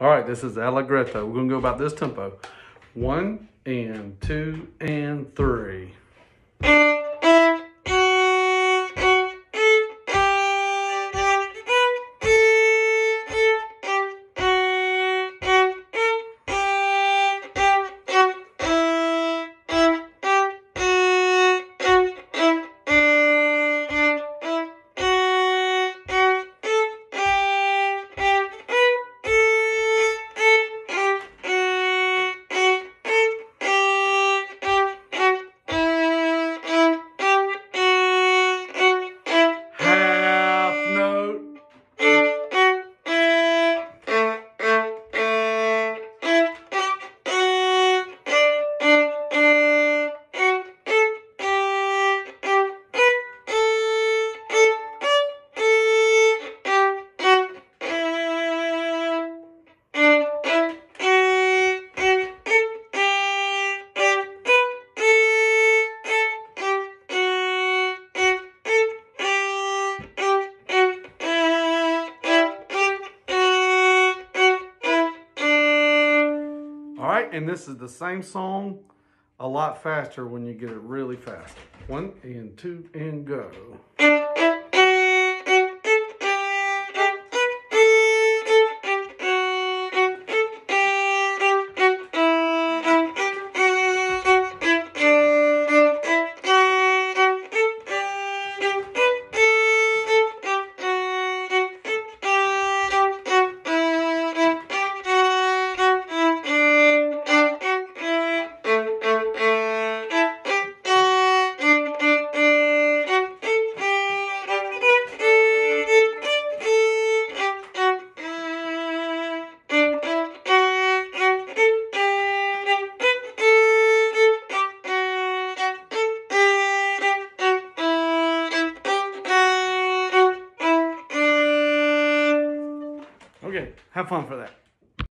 All right, this is Allegretto. We're gonna go about this tempo. One and two and three. All right, and this is the same song, a lot faster when you get it really fast. One and two and go. Okay, have fun for that.